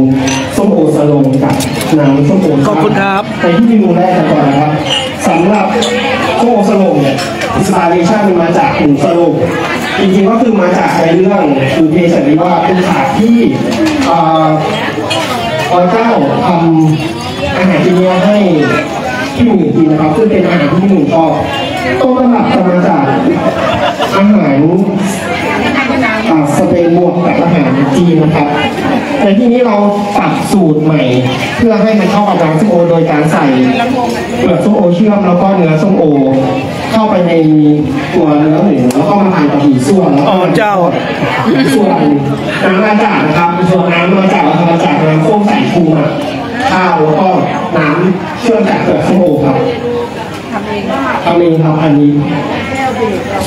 ส้มโอสโลงกับน้ำส้มโอขอบคุณครับไปที่เมนูแรกกันก่อนนะครับ สำหรับโคสโลงเนี่ยอินสปิเรชันมาจากหมูสโลงจริงๆก็คือมาจากในเรื่องคือเพสันนิวาเป็นฉากที่อ่าพระเจ้าทำอาหารที่นี้ให้พี่หมูกินนะครับซึ่งเป็นอาหารที่พี่หมูชอบ ต้นตำรับจะมาจากอาหารสเปนบวกกับอาหารจีนนะครับในที่นี้เราปรับสูตรใหม่ เพื่อให้มันเข้ากับน้ำส้มโอ โดยการใส่เปลือกส้มโอเชื่อมแล้วก็เนื้อส้มโอ เข้าไปในตัวเนื้อหมูแล้วก็มาทานกับหมี่ส่วนแล้วอ๋อเจ้าส่วนน้ำมาจากนะครับส่วนน้ำมาจากมาจากน้ำส้มสายชูข้าวแล้วก็น้ำเชื่อมจากเปลือกส้มโอครับ ทำเองครับอันนี้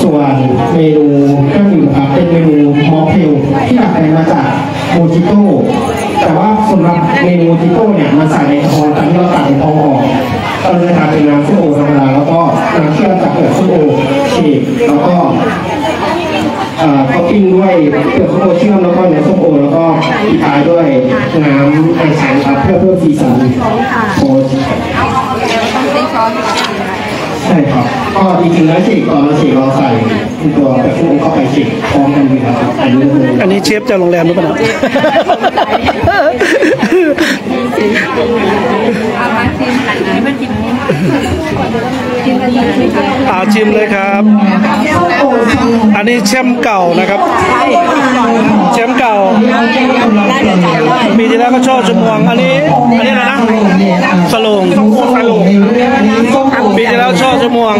ส่วนเมนูเครื่องดื่มครับเป็นเมนูมอเทลที่ดัดแปลงมาจากโมจิโต้แต่ว่าสำหรับเมนูโมจิโต้เนี่ยมันใส่ในทองตอนที่เราตัดในทองออกก็เลยทำเป็นน้ำส้มโอธรรมดาแล้วก็น้ำเชื่อมจากเปลือกส้มโอเชคแล้วก็เขาปิ้งด้วยเปลือกส้มโอเชื่อมแล้วก็เนื้อส้มโอแล้วก็ปิดท้ายด้วยน้ำไอชันครับเพื่อเพิ่มสีสันโค้ชใช่ครับก็จริงๆแล้วฉีกตอนเราฉีกเราใส่ตัวแบบพวกเข้าไปฉีกพร้อมกันเลยครับอันนี้เลยอันนี้เชฟจาโรงแรมหรือเปล่าอาชิมเลยครับ อันนี้แชมป์เก่านะครับแชมป์เก่า ปีที่แล้วก็ชอบชมวงอันนี้อันนี้อะไรนะสโลงสโลงปีที่แล้วชอบชมวง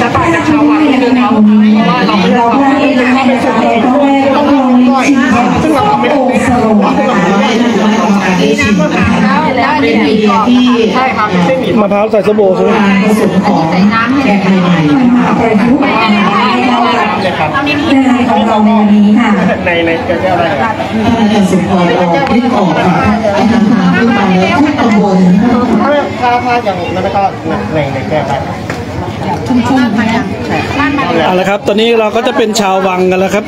จะต่างจากชาววังนิดนึงเนาะเราไม่ได้ทำเป็นสายต้องแรกต้องลองชิมซึ่งเราไม่ได้สโลว์นะคะแล้วอันนี้มีกรอบที่ใช่ครับมะพร้าวใส่สบู่ใช่ไหมการผสมของแกงใหม่ๆมาประยุกต์ ให้เข้ากับงานของเราในวันนี้ค่ะในในแก้วอะไรท่านอาจารย์สุพรออกที่ออกค่ะอาหารขึ้นมาแล้วทุกตำบลถ้าถ้าอย่างนั้นก็ในในแก้วอะไรเอาละครับ ตอนนี้เราก็จะเป็นชาววังกันแล้วครับ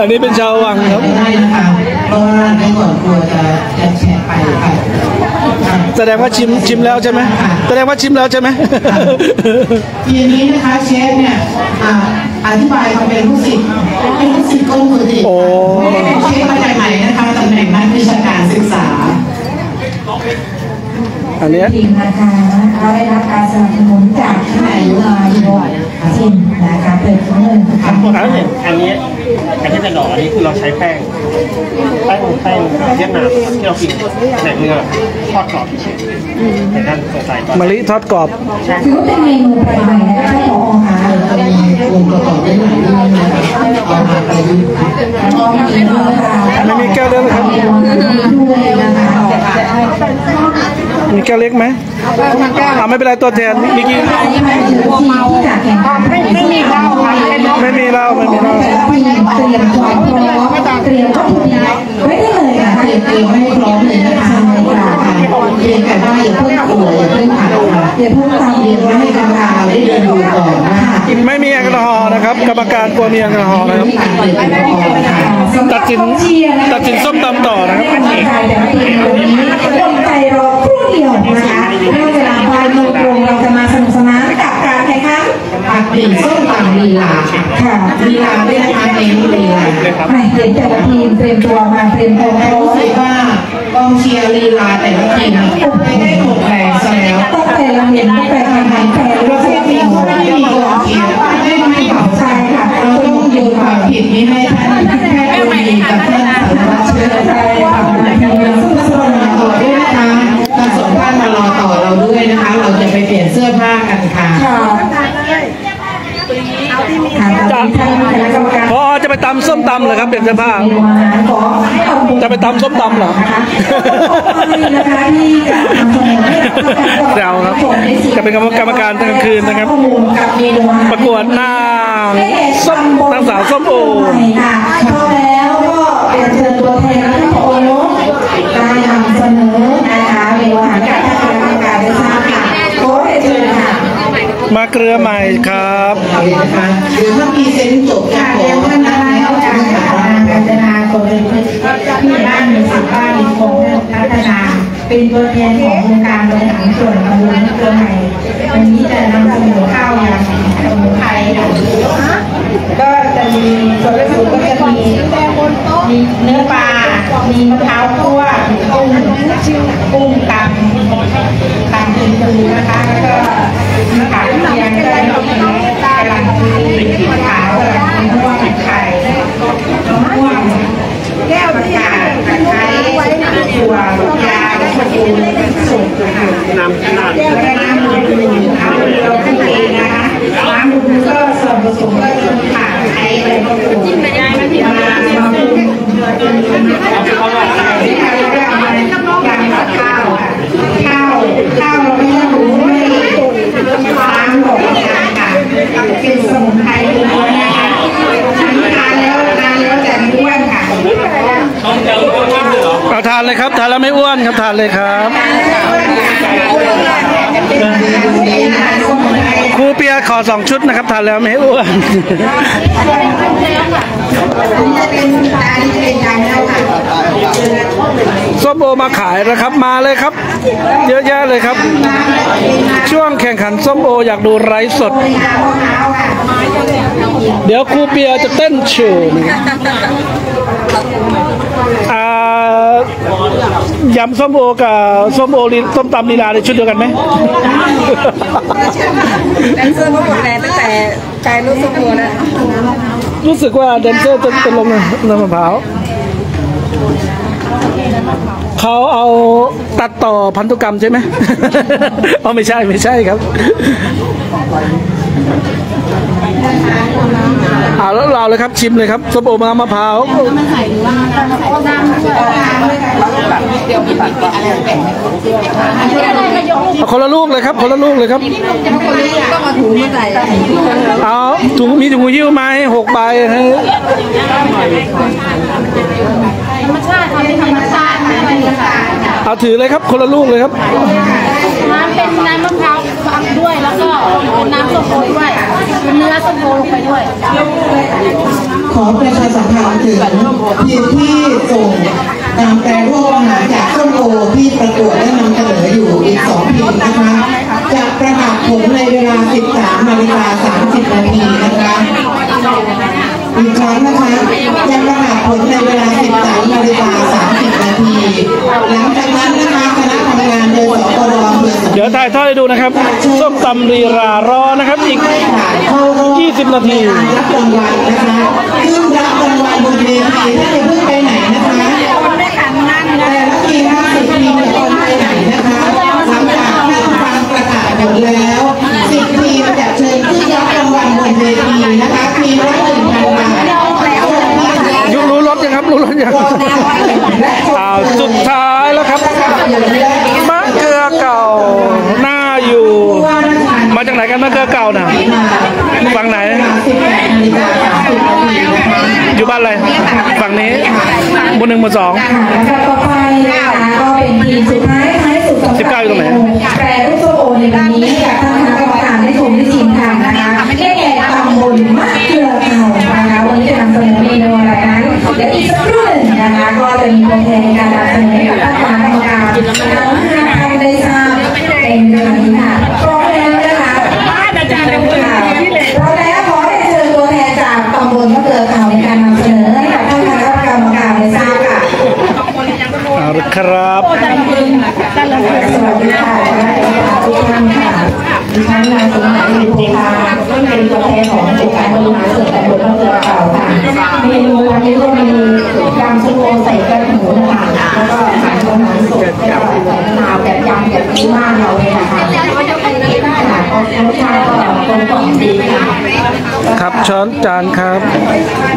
อันนี้เป็นชาววังครับได้นะคะเพราะว่าในก่อนกลัวจะจะแชร์ไปค่ะ แสดงว่าชิมชิมแล้วใช่ไหมแสดงว่าชิมแล้วใช่ไหมทีนี้นะคะเชฟเนี่ยอ่าอธิบายมาเป็นลูกศิษย์เป็นลูกศิษย์ก้นมือดีโอ้เชฟมาจากไหนนะคะตำแหน่งนักวิชาการศึกษาอันเนี้ยทีมนะคะเราได้รับการสนับสนุนจากนายกนายกทีมนะคะเปิดเงินค่ะอันนี้อันนี้อันนี้เป็นหล่ออันนี้คือเราใช้แป้ง แป้งแป้งเวียดนามที่เรากินในเรือทอดกรอบเฉยๆในด้านตัวใส่ก่อนมะลิทอดกรอบ ถือว่าเป็นเมนูแปลกใหม่นะคะท่านผอค่ะจะมีองค์ประกอบได้หลายเรื่องนะคะเอามาประยุกต์แล้วก็มีเรื่องราวไม่มีแก้วเล็กเหรอครับด้วยนะคะมีแก้วเล็กไหมอ่าไม่เป็นไรตัวแทนมีกี่ที่มาถึงทีมที่จะแข่งขันไม่ไม่มีเหล้าค่ะไม่มีเหล้าไม่มีเหล้าแต่ละทีมเตรียมความพร้อม เตรียมวัตถุดิบไว้ได้เลยนะคะเตรียมเตรียมให้พร้อมเลยนะคะใช่ค่ะเรียนแต่ว่าอย่าเพิ่งกลัวอย่าเพิ่งขัดเรียนมาให้กรรมการเราได้เดินดูก่อนนะคะไม่มีแอลกอฮอล์นะครับ กรรมการกลัวมีแอลกอฮอล์นะครับการเปิดแอลกอฮอล์นะคะตัดสินตัดสินส้มตำต่อนะครับบรรยากาศแบบนี้วันนี้คนใจรอครู่เดียวนะคะเมื่อเวลาบ่ายโมงตรงเราจะมาสนุกสนานกับการแข่งขัน ผัดเปลี่ยนส้มตำลีลาค่ะค่ะลีลาด้วยนะคะเน้นลีลาไม่เห็นแต่ละทีมเตรียมตัวมาเตรียมตัวพร้อรู้มสึกว่ากองเชียร์ลีลาแต่ละทีมไม่ได้หมดแรงซะแล้วตั้งแต่เราเห็นตั้งแต่ทางไหนแต่เราเราไม่เสียมีทีมไม่มีกองเชียร์ไม่ไม่เผาใจค่ะเราต้องโยนความผิดนี้ให้ท่านแพทย์บุรีกับท่านสารวัตรเชื้อใจค่ะทีมเราต้องสนต่อด้วยนะคะการส่งท่านมารอต่อเราด้วยนะคะ เราจะไปเปลี่ยนเสื้อผ้ากันค่ะ ค่ะทางท่านคณะกรรมการพอจะไปตำส้มตำเหรอครับเปลี่ยนเสื้อผ้าเมนูอาหารของตำบลจะไปตำส้มตำเหรอนะคะนะคะที่จะนำเสนอให้กับท่านแซวครับจะเป็นกรรมกรรมการกลางคืนนะครับข้อมูลกับเมนูอาหารประกวดนางส้มนางสาวส้มโอ เกลือใหม่ครับเอาเลยนะคะหรือถ้าพรีเซนต์จบจะขอท่านนายกการจัดการการจนาคนเป็นที่บ้านมีสิทธิ์บ้านมีคงพัฒนาเป็นตัวแทนขององค์การบริหารส่วนตำบลเกลือใหม่วันนี้จะนำเสนอข้าวยาสมุนไพรก็ จะมีส่วนผสมก็จะมีมีเนื้อปลา มีมะพร้าวคั่วมีกุ้งกุ้งตำตำกินปูนะคะแล้วก็มีขาเคียงก็มีกะหล่ำปีสีขาวกะหล่ำปีม่วงไข่มะม่วงแก้วประกาศตะไคร้ถั่วลูกยาแสบู่สูตรค่ะน้ำขนาดแล้วน้ำมือดูน้ำมือเราทั้งปีนะคะน้ำมือก็ส่วนผสมก็จะมีข่าไทยใบมะกรูดมามาปรุงเป็นใส่ด้วยกันแล้วก็เอามายำกับข้าวค่ะข้าวข้าวเราไม่ต้องหุงไม่ล้างหรอกค่ะเป็นสมุนไพรล้วนนะคะทานแล้วทานแล้วจะไม่อ้วนค่ะเอา ทานเลยครับ ทานแล้วไม่อ้วนครับทานเลยครับครูเปียขอสองชุดนะครับ ทานแล้วไม่อ้วนส้มโอมาขายนะครับมาเลยครับ เยอะแยะเลยครับ ช่วงแข่งขันส้มโออยากดูไร้สด เดี๋ยวครูเปียจะเต้นโชว์อ่า ยำส้มโอกับส้มโอลีส้มตำลีลาในชุดเดียวกันไหมแดนเซอร์ก็หมดแรงตั้งแต่ใจรู้สึกตัวแล้วรู้สึกว่าแดนเซอร์จะจะลงน้ำมะพร้าวเขาเอาตัดต่อพันธุกรรมใช่ไหมอ๋อไม่ใช่ไม่ใช่ครับเอาแล้วเราเลยครับชิมเลยครับส้มโอมะมะพร้าวเอาคนละลูกเลยครับคนละลูกเลยครับเอาถุงมีถุงหิ้วไหมหกใบให้ธรรมชาติค่ะเป็นธรรมชาติค่ะเป็นธรรมชาเอาถือเลยครับคนละลูกเลยครับน้ำเป็นน้ำมะพร้าว นน้ำส้มโอด้วยเป็นเนื้อส้มโอลงไปด้วย ขอประชาสัมพันธ์ถึงทีมที่ส่งการแปรรูปอาหารจากส้มโอที่ประกวดและนำเสนออยู่อีกสองทีมนะคะจะประกาศผลในเวลา 13นาฬิกา30นาทีนะคะอีกครั้งนะคะจะประกาศผลในเวลา 13นาฬิกา30นาทีหลังจาก เดี๋ยวถ่ายทอดให้ดูนะครับส้มตำรีรารอนะครับอีก 20 นาทีรับรางวัลนะคะขึ้นรับรางวัลบนเวทีถ้าจะเพิ่งไปไหนนะคะแต่ละทีมห้าสิบทีมอย่าเพิ่งไปไหนนะคะหลังจากที่ฟังประกาศผลแล้วสิบทีจะเชิญขึ้นรับรางวัลบนเวทีนะคะทีมรับาท ยุรู้รถยังครับ รู้รถยังอ้าวสุดท้ายแล้วครับมะเกลือเก่าหน้าอยู่ มาจากไหนกันมะเกลือเก่าน่ะฝั่งไหน สิบแปดนาฬิกาสามสิบนาทีนะคะ อยู่บ้านอะไร ฝั่งนี้หมู่ห นึ่งหมู่สองค่ะแล้วก็ต่อไปนะคะก็เป็นทีมสุดท้ายท้ายสุดสำหรับ19อยู่ตรงไหนแปรรูปส้มโอในในวันนี้กับท่านคณะกรรมการได้ชมได้ชิมทานนะคะได้แก่ตำบลมะเกลือเก่านะคะวันนี้จะนำเสนอเมนูอะไรนั้นเดี๋ยวอีกสักครู่หนึ่งนะคะก็จะมีตัวแทนในการนำเสนอให้กับท่านคณะกรรมการ ครับสวัสดีค่ะทุกท่านค่ะดิฉันนางสมหมายมีภูพาเป็นตัวแทนขององค์การบริหารส่วนตำบลมะเกลือเก่าค่ะเมนูวันนี้ก็มียำซุปโอใส่แก้วหมูนะคะแล้วก็อาหารอาหารสดแล้วก็ใส่มะนาวแบบยำแบบพื้นบ้านเราเลยนะคะค่ะรสชาติก็กลมกล่อมดีค่ะครับช้อนจานครับ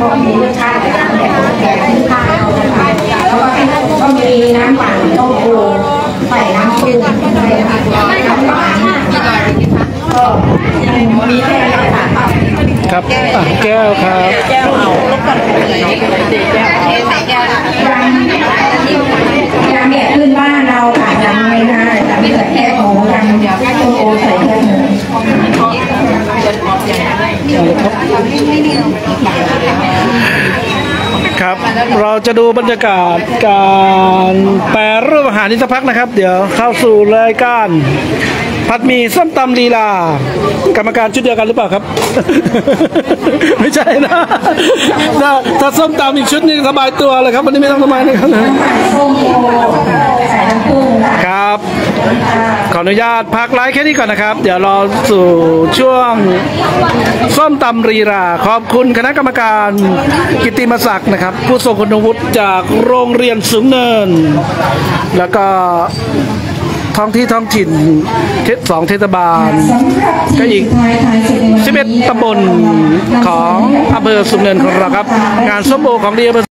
ก็มีรสชาติแบบแบบพื้นบ้านเรานะคะ แล้วก็ก็มีน้ำปั่นต้มโอใส่น้ำปรุงใส่น้ำหวานก็มีแค่นี้ค่ะครับอะแก้วครับยำยำแบบพื้นบ้านเราค่ะยำไม่ได้ยำใส่แค่หมูยำยำต้มโอใส่แค่หมูครับ เราจะดูบรรยากาศการแปรรูปอาหารนิสักพักนะครับ เดี๋ยวเข้าสู่รายการผัดหมี่ส้มตำลีลา กรรมการชุดเดียวกันหรือเปล่าครับ ไม่ใช่นะ ถ้าถ้าส้มตำอีกชุดหนึงสบายตัวเลยครับวันนี้ไม่ต้องสบายนะครับส้มโอใส่น้ำผึ้งค่ะครับ ขออนุญาตพักไลฟ์แค่นี้ก่อนนะครับ เดี๋ยวรอสู่ช่วงส้มตำรีรา ขอบคุณคณะกรรมการกิตติมศักดิ์นะครับ ผู้ทรงคุณวุฒิจากโรงเรียนสูงเนิน แล้วก็ท้องที่ท้องถิ่นเทศสองเทศบาล ก็อีกสุดท้ายท้ายสุดในวันนี้11ตำบลของอำเภอสูงเนินของเราครับ งานส้มโอของดีอำเภอ